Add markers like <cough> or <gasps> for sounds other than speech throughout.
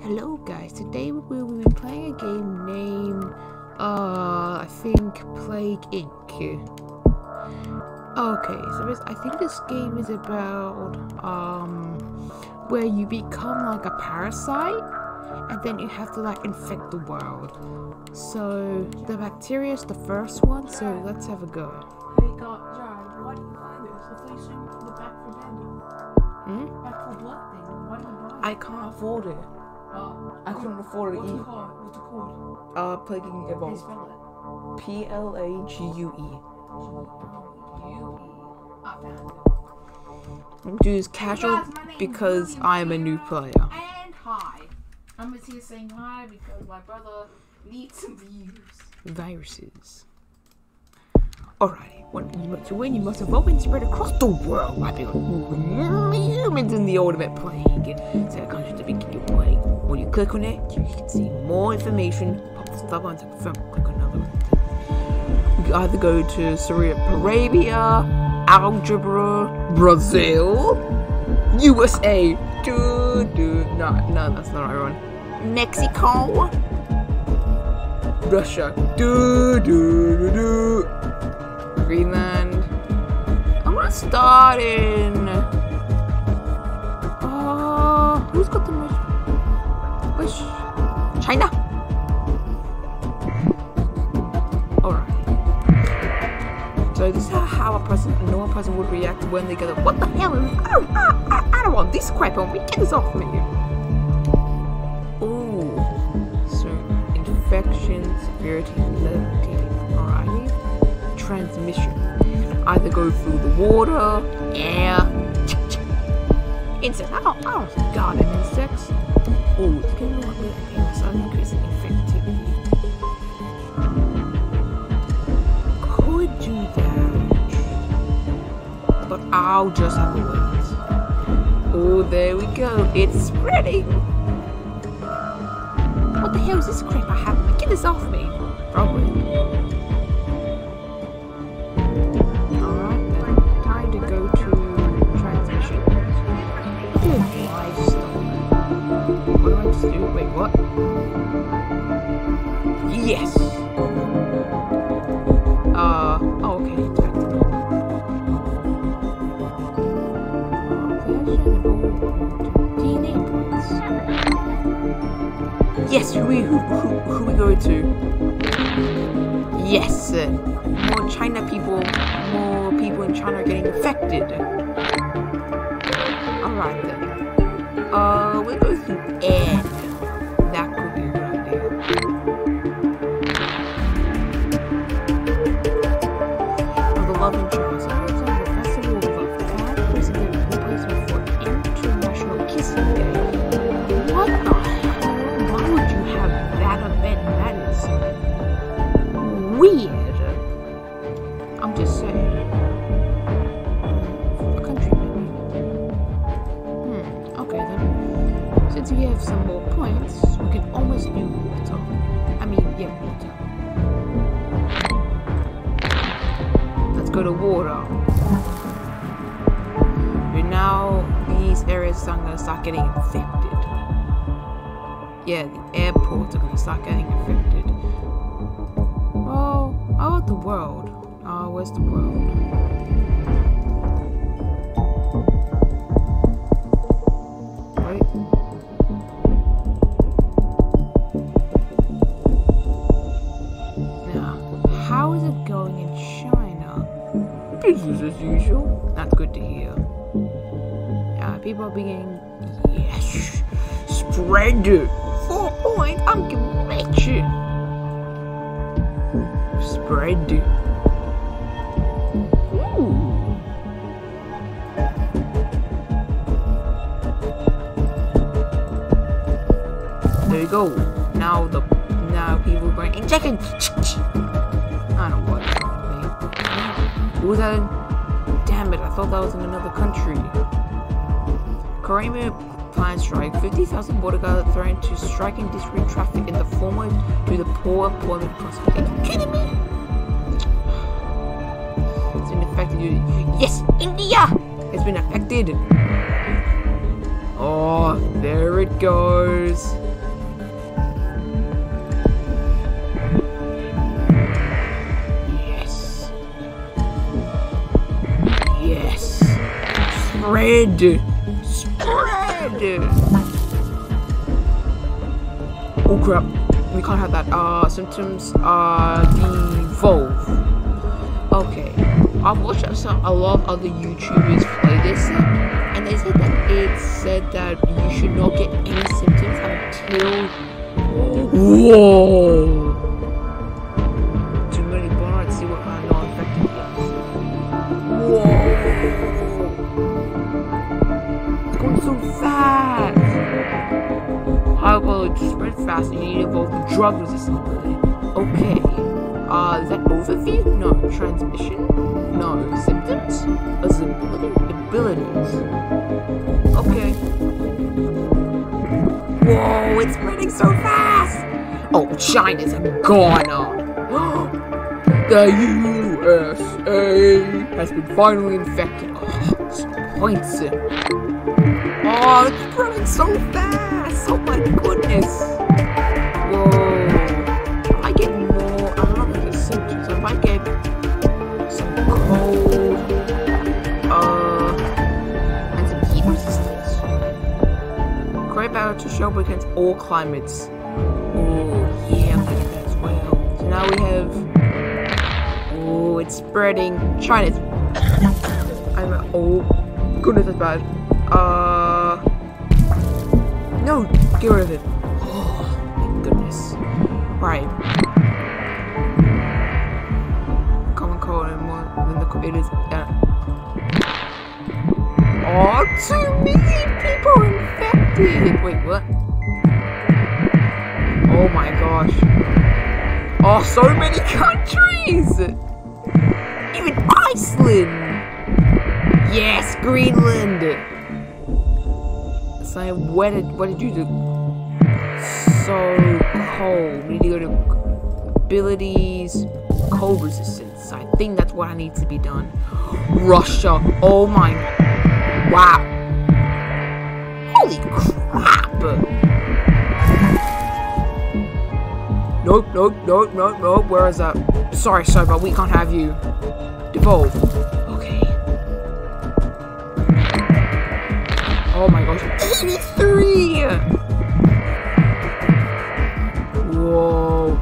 Hello guys, today we will be playing a game named, uh, I think Plague Inc. Okay, so this, I think this game is about, um, where you become like a parasite, and then you have to like infect the world. So, the bacteria is the first one, so let's have a go. Hey, God, why do you buy this? If they send the back for Dandy, Hmm? back for blood thing, why do you buy I can't afford it. I couldn't afford it what's it called? What's it called? Uh, Plague Inc How do you Evolve. spell P L A G U E. it? U. I found it. Do this casual Guys, my name is because I am a new player. And hi. I'm just here saying hi because my brother needs some views. Viruses. Alrighty, when you must win, you must evolve and spread across the world by being humans in the ultimate plague. So it comes to begin click on it, you can see more information. Pop the stop on click on another one. Can either go to Saudi Arabia, Algebra, Brazil, USA, do do no no that's not right one. Mexico, Russia, do do do do. Greenland. I'm gonna start in. When they go, what the hell is I don't, I, I, don't want this crap on me. Get this off me. Ooh. So infection, severity, levity. Alrighty transmission. Either go through the water, air, insects. I don't, I don't in insects. Oh, it's getting a I'll just have to wait. Oh, there we go. It's spreading. What the hell is this crap I have? Get this off me. Probably. Alright then, time to go to transmission. Look oh, at this live stuff. What do I just do? Wait, what? Yes! Yes, who we, who, who, who we go to? Yes! more China people, more people in China are getting infected. Alright then. Uh, we'll go through air. A country maybe. Hmm, okay then. Since we have some more points, we can almost do water. I mean, yeah, water. Let's go to water. And now these areas are gonna start getting infected. Yeah, the airports are gonna start getting infected. Well, how about the world? Uh, where's the world? How is it going in China? Business as usual. That's good to hear. Uh, people are being yes, spread it. Four point. I'm getting rich. Spread it. Go. Now the now people going in second. I don't know what. Who was that? Damn it! I thought that was in another country. Korean plan strike. 50,000 bodyguards threatened to strike striking discreet traffic in the former to the poor employment prospect. Are you kidding me? It's been affected. Yes, India! It's been affected. Oh, there it goes. Spread. Spread. Oh crap. We can't have that. Uh, symptoms uh devolve. Okay. I've watched some, a lot of other YouTubers play this, and they said that it said that you should not get any symptoms until. Whoa! Fast. How will it spread fast? You need to evolve the drug resistant ability. Okay. Uh, is that overview? No. Transmission? No. Symptoms? Abilities. Okay. Whoa, it's spreading so fast! Oh, China's a goner! <gasps> the USA has been finally infected. Oh, it's points it. Oh, it's spreading so fast! Oh my goodness! Whoa. I get more, I don't know if it's symptoms, I get some cold, uh, and some heat resistance. Great power to show up against all climates. Oh, yeah, I'm getting that as well. So now we have, oh, it's spreading. China's, I'm, oh, goodness, that's bad. Uh, no, get rid of it. Oh, my goodness. Right. Common cold and more than the it is. Uh, oh, too many people infected. Wait, what? Oh my gosh. Oh, so many countries. Even Iceland. Yes, Greenland. So what did what did you do? So cold. We need to go to abilities, cold resistance. I think that's what I need to be done. Russia. Oh my. Wow. Holy crap. Nope, nope, nope, nope, nope. Where is that? Sorry, sorry, but we can't have you. Devolve. 83! Whoa.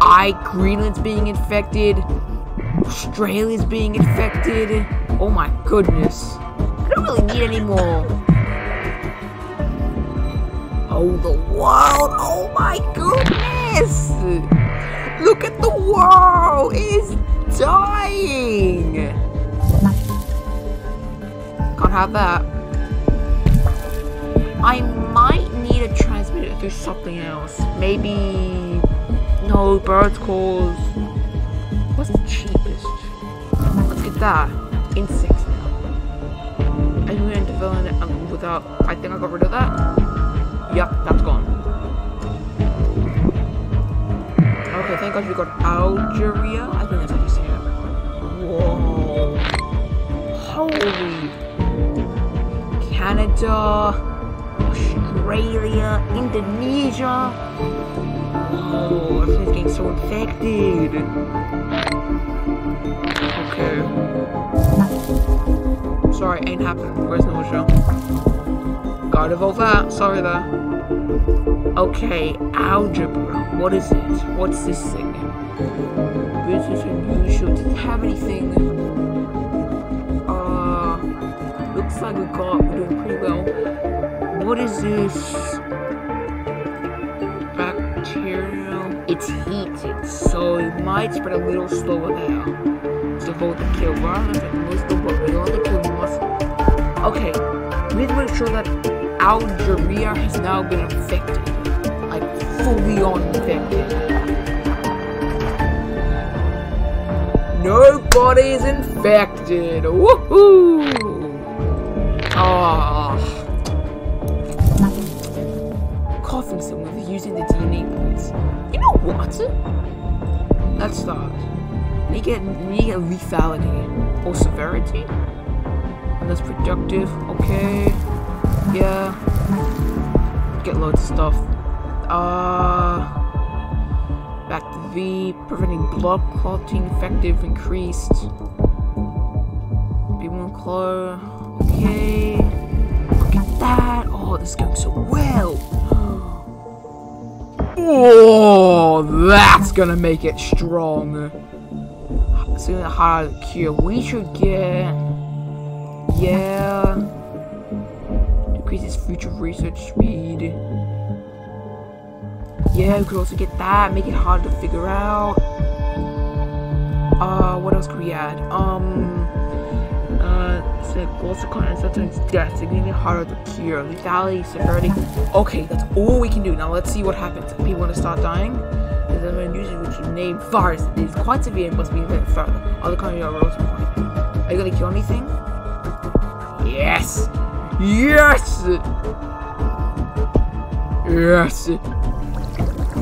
I, Greenland's being infected. Australia's being infected. Oh my goodness. I don't really need any more. Oh, the world. Oh my goodness. Look at the world. It is dying. Can't have that. I might need to transmit it through something else. Maybe. No, birds calls. What's the cheapest? Let's get that. Insects now. And we're developing it um, without. I think I got rid of that. Yep, that's gone. Okay, thank God we got Algeria. I think that's how you say it. Whoa. Holy. Canada. Australia, Indonesia. Oh, everything's getting so infected. Okay. Sorry, ain't happening. Where's Noja? Gotta vote that. Sorry there. Okay, algebra. What is it? What's this thing? Business unusual. Does it have anything? Uh, looks like we got. We're doing. What is this? Bacterial. It's heated, so it might spread a little slower now. So vote to kill and most we only kill must. Okay, we need to make sure that Algeria has now been infected. Like fully on infected. Nobody's infected. Woohoo! Ah. Coughing someone using the DNA points. You know what? Let's start. We get we get lethality or severity. And that's productive. Okay. Yeah. Get loads of stuff. Uh. Back to V. Preventing blood clotting effective increased. B1 claw. Okay. Look at that. Oh, this is going so well. Oh, that's gonna make it strong. So harder to cure. We should get. Yeah. Increases future research speed. Yeah, we could also get that. Make it hard to figure out. Uh, what else could we add? Um, Glossicon and sometimes death, significantly harder to cure. Lethality, severity. Okay, that's all we can do. Now let's see what happens. If people want to start dying, the unknown uses which you name virus it is quite severe and must be event further. Other kind of roles Are you gonna kill anything? Yes! Yes! Yes!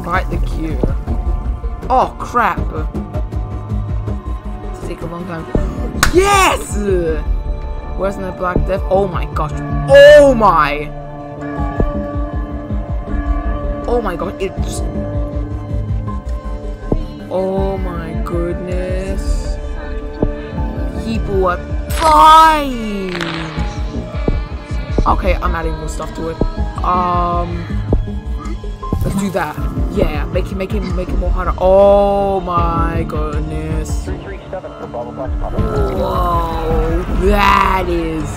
Fight the cure. Oh crap! This take a long time. Yes! Where's the Black Death? Oh my gosh. Oh my! Oh my god, it's... Oh my goodness. People are fine! Okay, I'm adding more stuff to it. Um... Let's do that. Yeah, make it, make it, make it more harder. Oh my goodness. 337 for Bravo Black Papa. Whoa, that is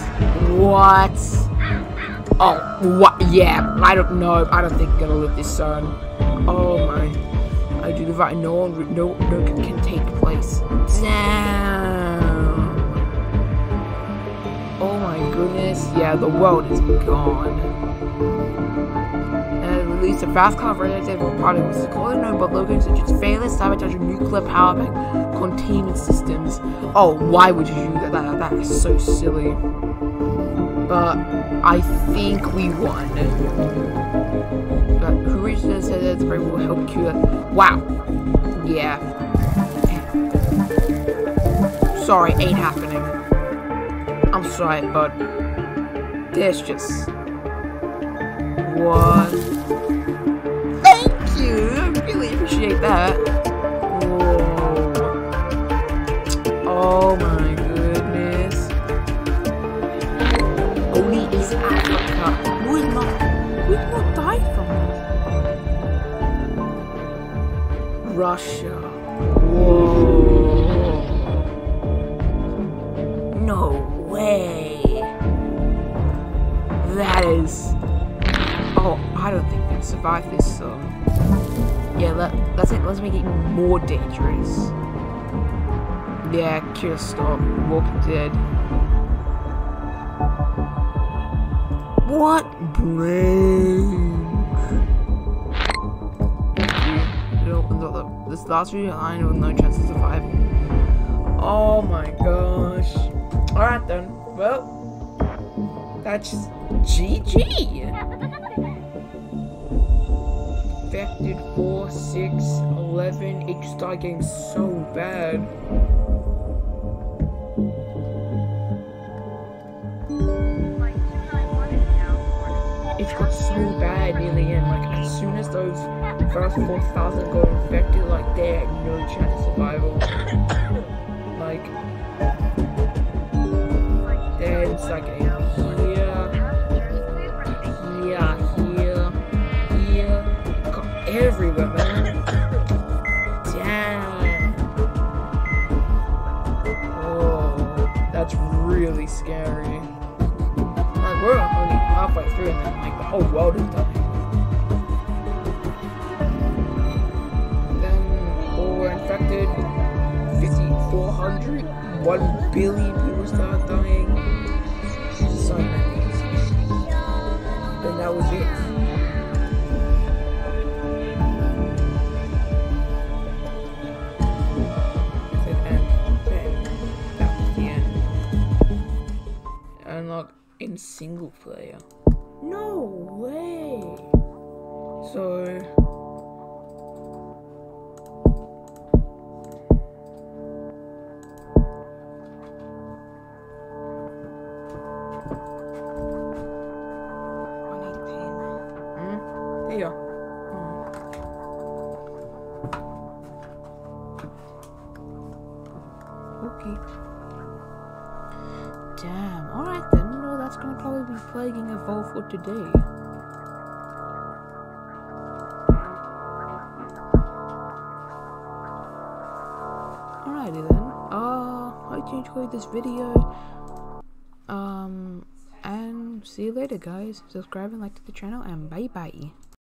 what? Oh, what? Yeah, I don't know. I don't think I'm gonna live this son. Oh my! I do the right. No one, no, no can, can take place. Damn. Oh my goodness! Yeah, the world is gone. Released a fast car of product was called known but logos such as failure, sabotage, and nuclear power bank containment systems. Oh, why would you do that? That, is so silly. But I think we won. But who and said that spray will help cure. Wow. Yeah. Sorry, ain't happening. I'm sorry, but there's just one. Appreciate that. Whoa. Oh my goodness. Only East Africa would not would not die from it. Russia. Make it even more dangerous. Yeah, Cure stop. Walking Dead. What brains? No, no, no, This last video, I know no chance to survive. Oh my gosh. Alright then. Well, that's just GG. Infected 4, 6, 11. It just started getting so bad. It got so bad near the end. Like, as soon as those first 4,000 got infected, like, they had no chance of survival. <coughs> like, then it's like then the whole world is dying. Then all were infected. 5,400, 1 billion people started dying. So. And that was it. Said end. Then that was the end. Unlock in single player. No way. So. Mm? There. Hmm. Okay. Damn. All right then. Well, that's gonna close plaguing Evolve for today. Alrighty then. Uh, hope you enjoyed this video. Um, and see you later, guys. Subscribe and like to the channel, and bye bye.